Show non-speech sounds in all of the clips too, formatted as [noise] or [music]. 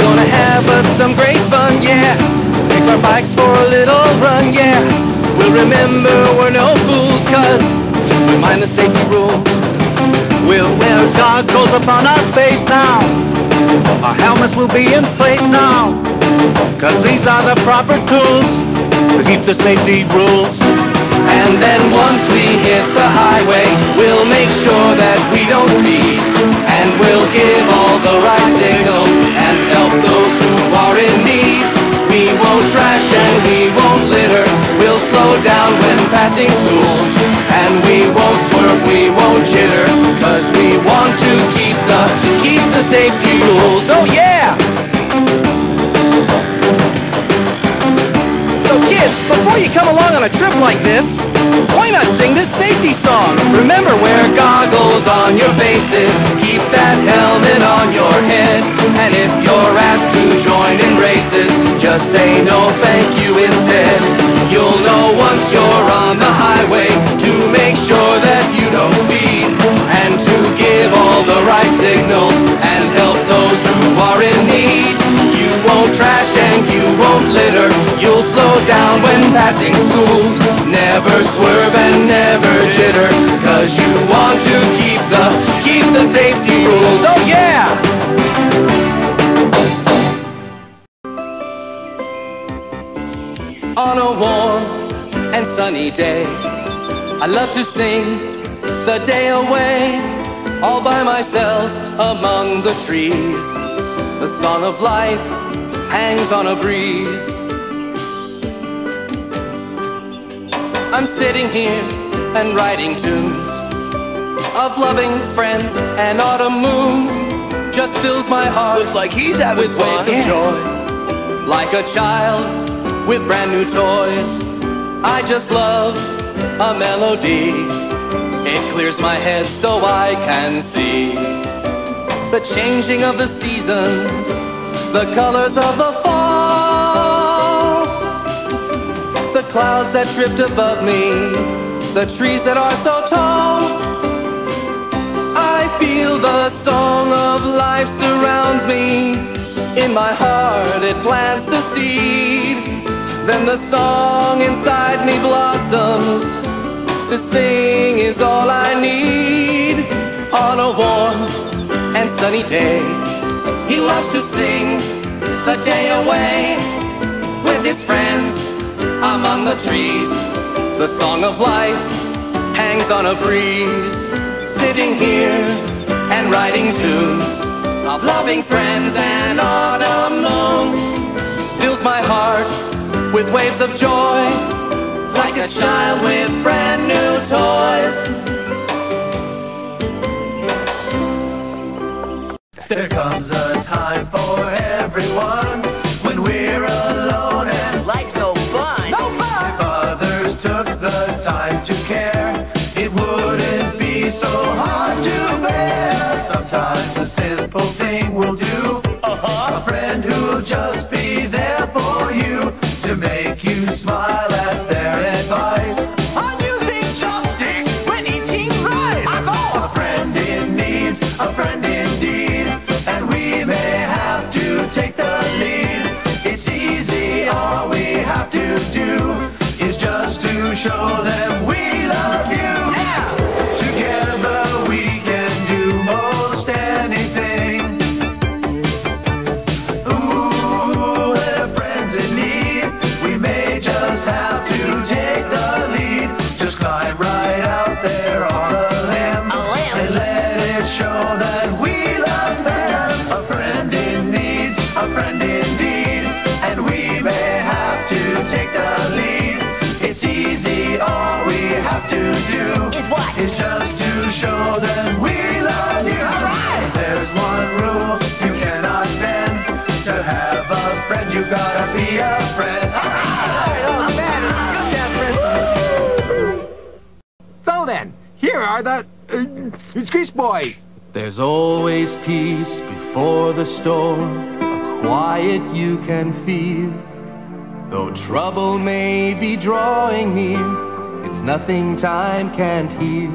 Gonna have us some great fun, yeah. Take our bikes for a little run, yeah. We'll remember we're no fools, cause we mind the safety rules. We'll wear goggles upon our face now. Our helmets will be in place now. Cause these are the proper tools to keep the safety rules. And then once we hit the highway, we'll make sure that we don't speed. And we'll give all the right signals and help those who are in need. We won't trash and we won't litter. We'll slow down when passing schools. And we won't swerve, we won't jitter. Cause we want to keep the, keep the safety rules. Oh yeah! So kids, before you come along on a trip like this, song? Remember, wear goggles on your faces, keep that helmet on your head. And if you're asked to join in races, just say no thank you instead. You'll know once you're on the highway to make sure that you don't speed and to give all the right signals and help those who are in need. You won't trash and you won't litter. You'll slow down when passing schools. Never swerve and never jitter. Cause you want to keep the, keep the safety rules. Oh yeah! On a warm and sunny day, I love to sing the day away, all by myself among the trees. The song of life hangs on a breeze. I'm sitting here and writing tunes of loving friends and autumn moons. Just fills my heart Looks like he's having with waves of joy. Like a child with brand new toys. I just love a melody. It clears my head so I can see the changing of the seasons, the colors of the fall, clouds that drift above me, the trees that are so tall. I feel the song of life surrounds me. In my heart it plants the seed. Then the song inside me blossoms. To sing is all I need. On a warm and sunny day, he loves to sing the day away with his friends among the trees. The song of life hangs on a breeze. Sitting here and writing tunes of loving friends and autumn moons fills my heart with waves of joy like a child with brand new toys. To show them here are the uh, Screech Boys. There's always peace before the storm, a quiet you can feel. Though trouble may be drawing near, it's nothing time can't heal.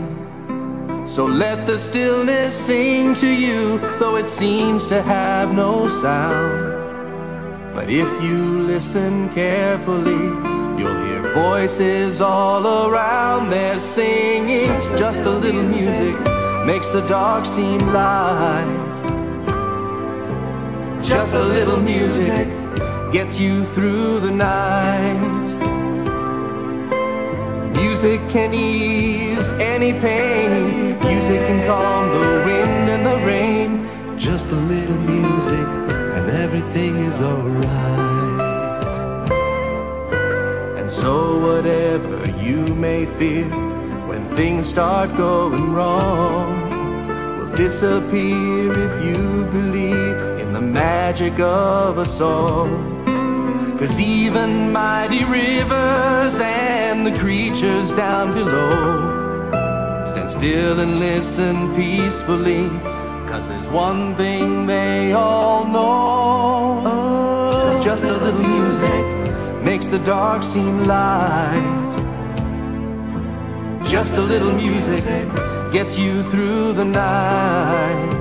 So let the stillness sing to you, though it seems to have no sound. But if you listen carefully, voices all around. They're singing just a little music, makes the dark seem light. Just a little music gets you through the night. Music can ease any pain. Music can calm the wind and the rain. Just a little music and everything is alright. So whatever you may fear when things start going wrong will disappear if you believe in the magic of a song. Cause even mighty rivers and the creatures down below stand still and listen peacefully. Cause there's one thing they all know. Oh. Just a little music makes the dark seem light. Just a little music gets you through the night.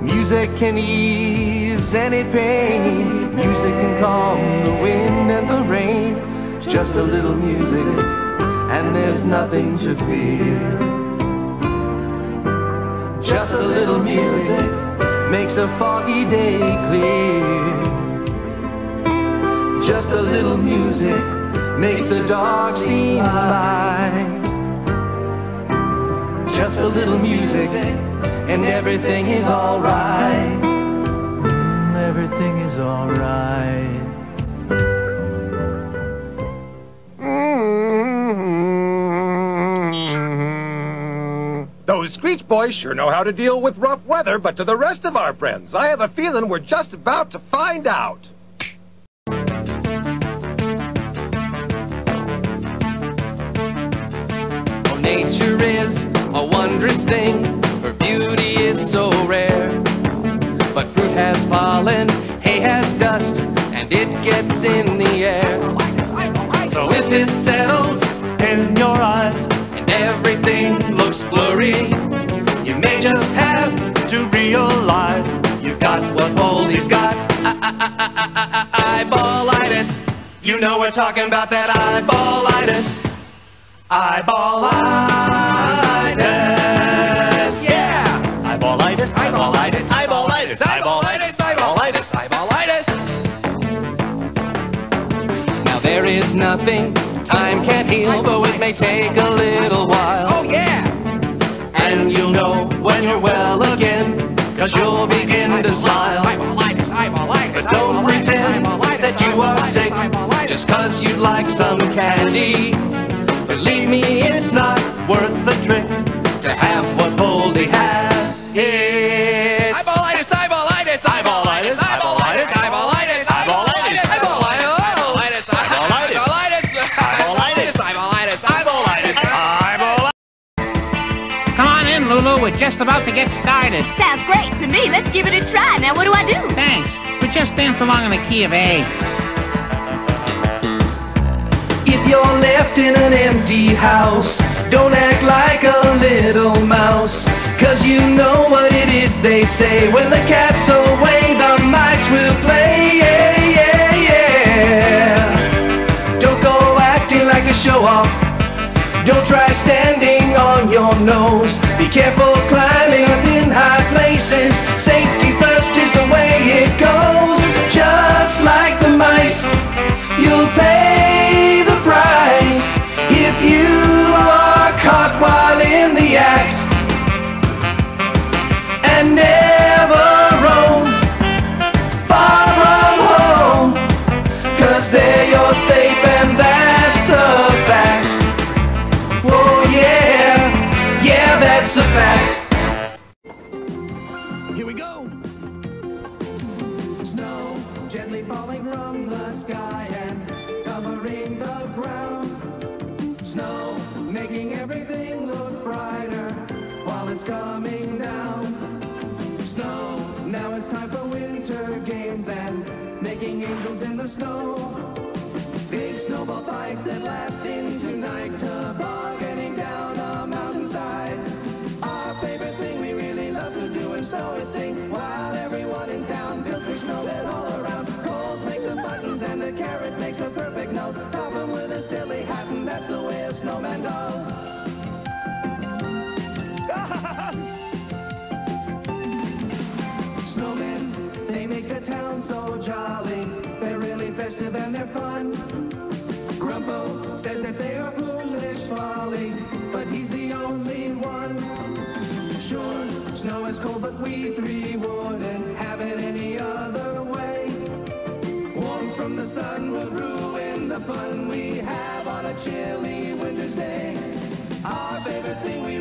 Music can ease any pain. Music can calm the wind and the rain. Just a little music, and there's nothing to fear. Just a little music makes a foggy day clear. Just a little music makes the dark seem light. Just a little music, and everything is alright. Everything is alright. Those Screech Boys sure know how to deal with rough weather, but to the rest of our friends, I have a feeling we're just about to find out. Nature is a wondrous thing. Her beauty is so rare. But fruit has pollen, hay has dust, and it gets in the air. So if it settles In your eyes, and everything looks blurry, you may just have to realize you've got what Poldi's got. Eyeballitis. You know we're talking about that eyeballitis. Eyeballitis. There is nothing time can't heal, though it may take a little while. Oh yeah. And you'll know when you're well again, cause you'll begin to smile. But don't pretend that you are sick just cause you'd like some candy. Believe me, it's not worth the just about to get started. Sounds great to me. Let's give it a try. Now, what do I do? Thanks. But just dance along in the key of A. If you're left in an empty house, don't act like a little mouse. Cause you know what it is they say. When the cat's away, the mice will play. Yeah, yeah, yeah. Don't go acting like a show off. Don't try standing on your nose. Be careful climbing up in high places. Safety first is the way it goes. Just like the mice, you'll pay the price if you are caught while in the act. ground. Snow making everything look brighter while it's coming down. Snow, now it's time for winter games and making angels in the snow. Big snowball fights that last into night, tobogganing down a mountainside. Our favorite thing we really love to do is snow is sing while everyone in town feels free snow all around. Coals make the buttons and the carrots makes a perfect nose. Snowmen, they make the town so jolly. They're really festive and they're fun. Grumpo says that they are foolish folly, but he's the only one. Sure, snow is cold, but we three wouldn't have it any other way. Warm from the sun will ruin the fun we have on a chilly winter's day. Our favorite thing we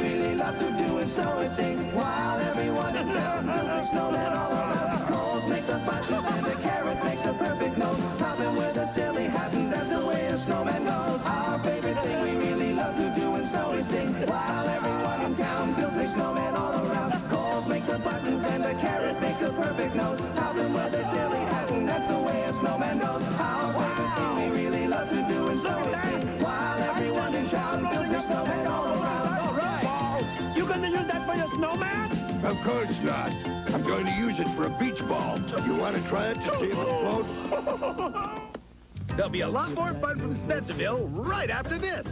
the buttons and the carrot makes the perfect nose. Popping with a silly hat and that's the way a snowman goes. Our favorite thing we really love to do is snow and sing while everyone in town feels like snowmen all around. All right. You gonna use that for your snowman? Of course not. I'm going to use it for a beach ball. You want to try it to see if it floats? [laughs] There'll be a lot more fun from Spencerville right after this.